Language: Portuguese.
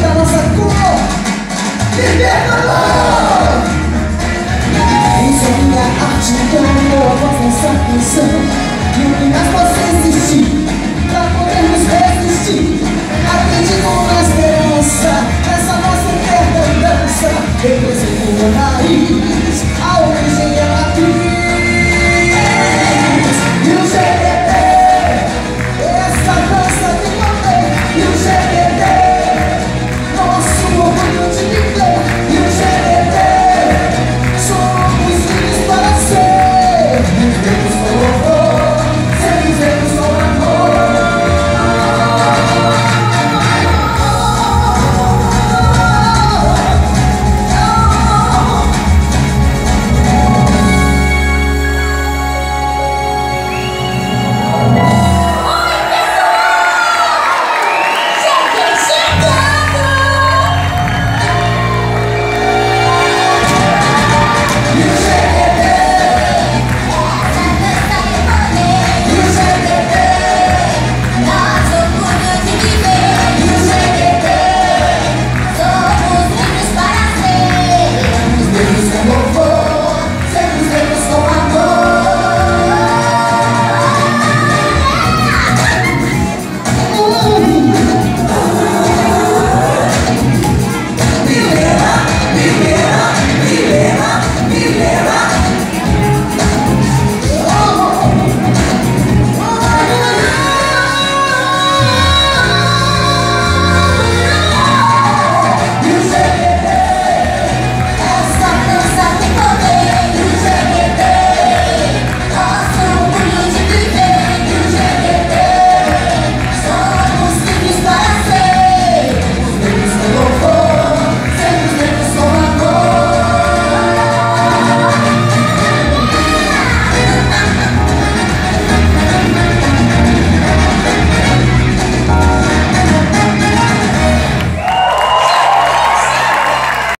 da nossa cor. Libertador! Isso é minha arte, então eu avanço nessa canção. E o que mais posso existir, pra podermos resistir. Acredito na esperança, nessa nossa eterna dança. Represento não nariz.